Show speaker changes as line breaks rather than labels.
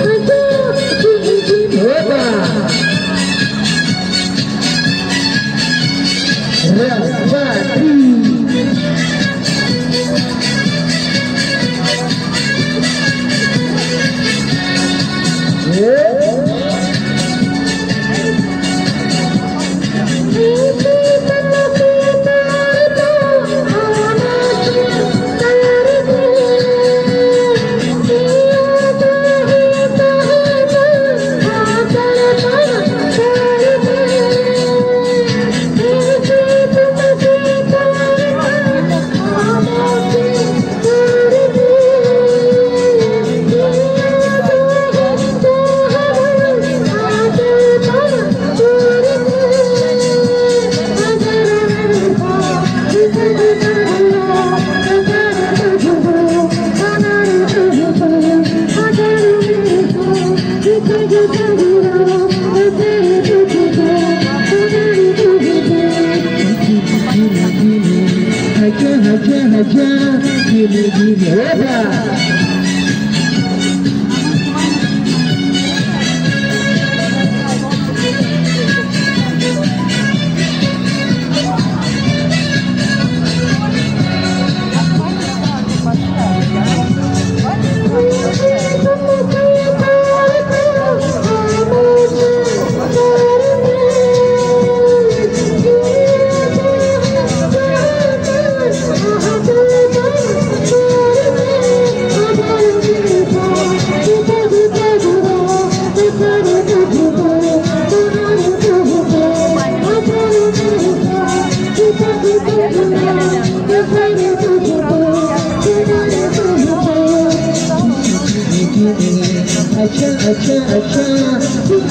Opa! Ravati! Haja, haja, haja, gini, gini, opa! Acha, acha, acha.